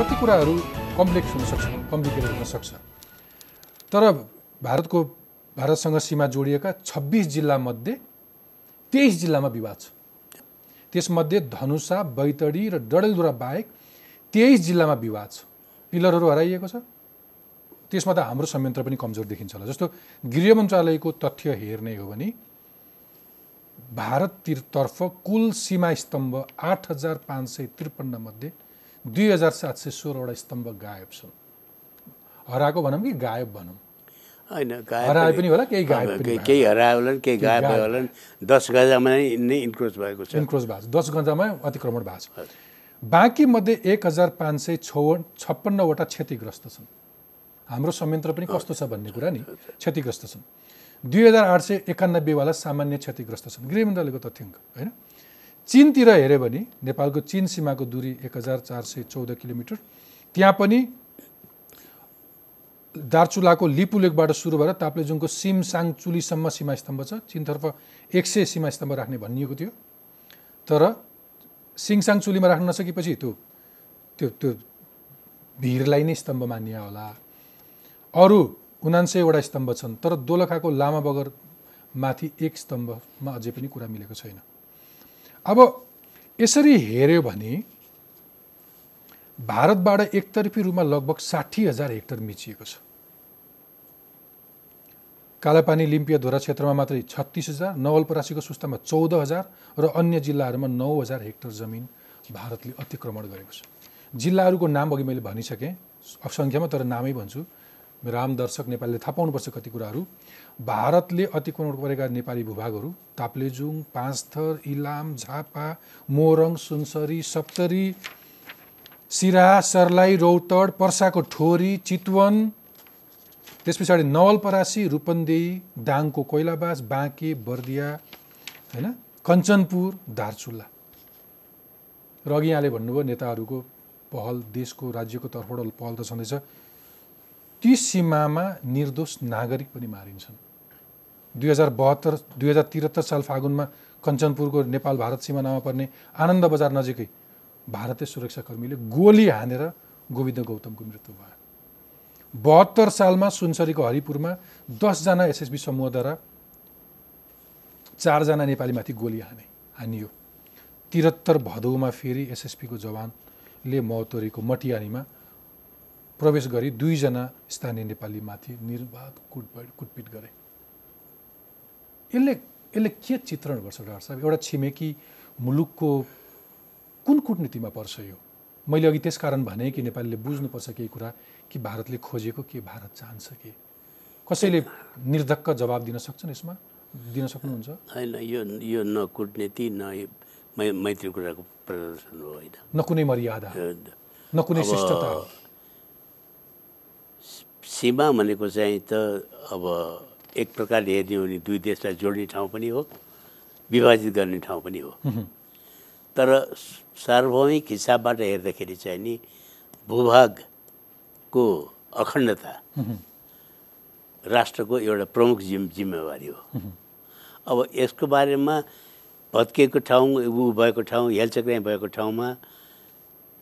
कति कुराहरू कम्प्लेक्स हुनसक्छ कम्प्लिकेटेड हुनसक्छ तर भारतको भारतसँग सीमा जोडिएका छब्बिस जिल्लामध्ये तेइस जिल्लामा विवाद छ। त्यसमध्ये धनुषा बैतडी र डडेलधुरा बाहेक तेइस जिल्लामा विवाद छ। पिलरहरू हराइएको छ। त्यसमा त हाम्रो संयन्त्र पनि कमजोर देखिन्छ होला। जस्तो गृह मन्त्रालयको तथ्य हेर्ने हो भने भारततर्फ कुल सीमा स्तम्भ आठ हजार पाँच सय त्रिपन्न मध्ये दुई हजार सात सय सोह्रवटा स्तम्भ गायब छन्। हराएको भनौँ कि गायब भनौँ। होइन हराए पनि होला केही गायब केही हरायो होला केही गायब भयो होला दस गजामा नै इन्क्रोच भएको छ। इन्क्रोच भएको छ। दस गजामा अतिक्रमण भएको छ। बाँकी मध्ये एक हजार पाँच सय छौ छप्पन्नवटा क्षतिग्रस्त छन्। हाम्रो संयन्त्र पनि कस्तो छ भन्ने कुरा नि? क्षतिग्रस्त छन्। दुई हजार आठ सय एकानब्बेवाला सामान्य क्षतिग्रस्त छन्। गृह मन्त्रालयको तथ्याङ्क होइन? चिनतिर हेऱ्यो भने नेपालको चिन सीमाको दूरी एक हजार चार सय चौध किलोमिटर त्यहाँ पनि दार्चुलाको लिपुलेकबाट सुरु भएर ताप्लेजुङको सिमसाङ चुलीसम्म सीमा स्तम्भ छ। चिनतर्फ एक सय सीमा स्तम्भ राख्ने भनिएको थियो। तर सिङसाङ चुलीमा राख्न नसकेपछि त्यो त्यो त्यो भिरलाई नै स्तम्भ मानिया होला। अरू उनान्सयवटा स्तम्भ छन् तर दोलखाको लामा बगर माथि एक स्तम्भमा अझै पनि कुरा मिलेको छैन। अब यसरी हेऱ्यो भने भारतबाट एकतर्फी रूपमा लगभग साठी हजार हेक्टर मिचिएको छ। कालापानी लिम्पियाधोरा क्षेत्रमा मात्रै छत्तिस हजार नवलपरासीको सुस्तामा चौध हजार र अन्य जिल्लाहरूमा नौ हजार हेक्टर जमिन भारतले अतिक्रमण गरेको छ। जिल्लाहरूको नाम अघि मैले भनिसकेँ सङ्ख्यामा तर नामै भन्छु। राम दर्शक नेपालीले थाहा पाउनुपर्छ कति कुराहरू। भारतले अतिक्रमण गरेका नेपाली भूभागहरू ताप्लेजुङ पाँचथर इलाम झापा मोरङ सुनसरी सप्तरी सिरा सर्लाही रौतड पर्साको ठोरी चितवन त्यस पछाडि नवलपरासी रूपन्देही दाङको कोइलाबास बाँके बर्दिया होइन कञ्चनपुर दार्चुल्ला र अघि यहाँले भन्नुभयो नेताहरूको पहल देशको राज्यको तर्फबाट पहल त छँदैछ। ती सीमामा निर्दोष नागरिक पनि मारिन्छन्। दुई हजार बहत्तर दुई हजार त्रिहत्तर साल फागुनमा कञ्चनपुरको नेपाल भारत सिमानामा पर्ने आनन्द बजार नजिकै भारतीय सुरक्षाकर्मीले गोली हानेर गोविन्द गौतमको मृत्यु भयो। बहत्तर सालमा सुनसरीको हरिपुरमा दसजना एसएसबी समूहद्वारा चारजना नेपालीमाथि गोली हाने हानियो। त्रिहत्तर भदौमा फेरि एसएसपीको जवानले मौतोरीको मटियानीमा प्रवेश गरी दुईजना स्थानीय नेपालीमाथि निर्वाध कुटपिट कुटपिट गरे। यसले यसले के चित्रण गर्छ डाक्टर साहब? एउटा छिमेकी मुलुकको कुन कुटनीतिमा पर्छ यो? मैले अघि त्यस कारण भने कि नेपालीले बुझ्नुपर्छ केही कुरा कि भारतले खोजेको के भारत चाहन्छ के? कसैले निर्धक्क जवाब दिन सक्छन् यसमा? दिन सक्नुहुन्छ? होइन यो यो न कुटनीति न मैत्री कुराको प्रदर्शन हो होइन। न कुनै मर्यादा न कुनै शिष्टता सीमा भनेको चाहिँ त अब एक प्रकारले हेर्ने हो भने दुई देशलाई जोड्ने ठाउँ पनि हो विभाजित गर्ने ठाउँ पनि हो तर सार्वभौमिक हिसाबबाट हेर्दाखेरि चाहिँ नि भूभागको अखण्डता राष्ट्रको एउटा प्रमुख जिम जिम्मेवारी हो अब यसको बारेमा भत्किएको ठाउँ ऊ भएको ठाउँ हेलचक्राइ भएको ठाउँमा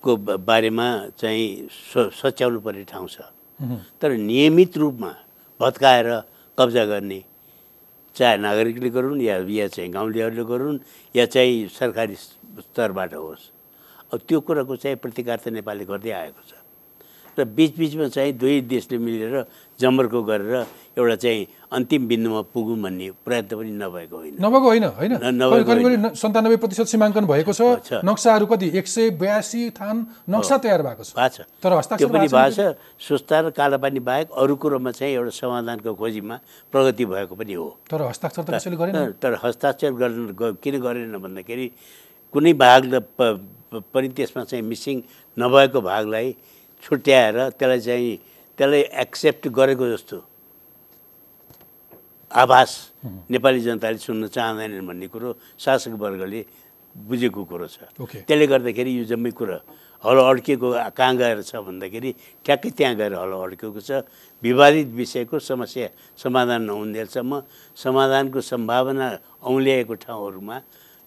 को बारेमा चाहिँ सच्याउनु पर्ने ठाउँ छ तर नियमित रूपमा भत्काएर कब्जा गर्ने चाहे नागरिकले गरून् या या चाहिँ गाउँलेहरूले गरून् या चाहिँ सरकारी स्तरबाट होस्। अब त्यो कुराको चाहिँ प्रतिकार त नेपालले गर्दै आएको छ। र बिचबिचमा चाहिँ दुई देशले मिलेर जमर्को गरेर एउटा चाहिँ अन्तिम बिन्दुमा पुगौँ भन्ने प्रयत्न पनि नभएको होइन। नभएको होइन होइन। सन्तानब्बे प्रतिशत सीमाङ्कन भएको छ नक्साहरू कति? एक सय बयासी थान नक्सा तयार भएको छ। भएको छ। तर त्यो पनि भएको छ सुस्ता र कालापानी बाहेक अरू कुरोमा चाहिँ एउटा समाधानको खोजीमा प्रगति भएको पनि हो। तर हस्ताक्षर त कसैले गरेन? तर हस्ताक्षर गर्न किन गरेन भन्दाखेरि कुनै भाग पनि त्यसमा चाहिँ मिसिङ नभएको भागलाई छुट्याएर त्यसलाई चाहिँ त्यसलाई एक्सेप्ट गरेको जस्तो। आभास नेपाली जनताले सुन्न चाहँदैनन् भन्ने कुरो शासक वर्गले बुझेको कुरो छ। त्यसले गर्दाखेरि यो जम्मै कुरो हलो अड्किएको कहाँ गएर छ भन्दाखेरि ठ्याक्कै त्यहाँ गएर हलो अड्किएको छ। विवादित विषयको समस्या समाधान नहुन्जेलसम्म समाधानको सम्भावना औँल्याएको ठाउँहरूमा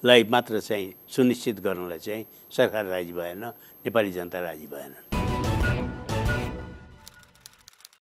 लाई मात्र चाहिँ सुनिश्चित गर्नलाई चाहिँ सरकार राजी भएन नेपाली जनता राजी भएन